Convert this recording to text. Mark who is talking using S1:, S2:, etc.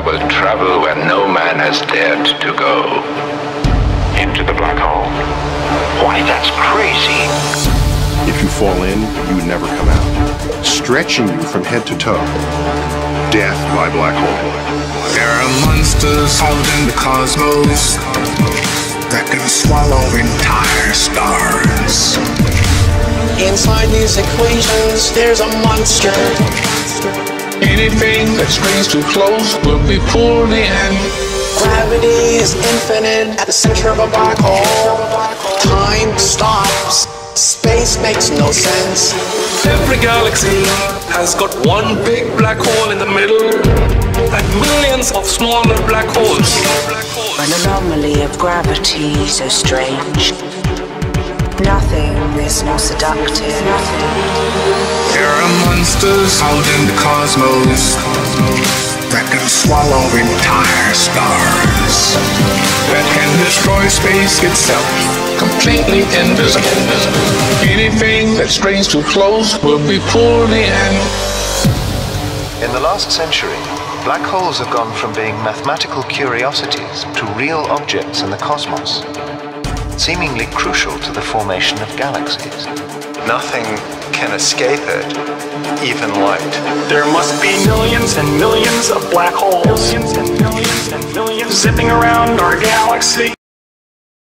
S1: will travel where no man has dared to go.
S2: Into the black hole. Why, that's crazy.
S3: If you fall in, you never come out, stretching you from head to toe. Death by black hole.
S4: There are monsters out in the cosmos that can swallow entire stars.
S5: Inside these equations, there's a monster.
S4: Anything that strays too close will be pulled in.
S5: Gravity is infinite at the center of a black hole. Time stops. Space makes no sense.
S6: Every galaxy has got one big black hole in the middle and millions of smaller black holes.
S7: An anomaly of gravity so strange. Nothing is more seductive.
S4: There are monsters out in the cosmos that can swallow entire stars. That can destroy space itself, completely invisible. Anything that strays too close will be pulled in.
S8: In the last century, black holes have gone from being mathematical curiosities to real objects in the cosmos, seemingly crucial to the formation of galaxies.
S9: Nothing can escape it, even light.
S10: There must be millions and millions of black holes. Millions and millions and millions zipping around our galaxy.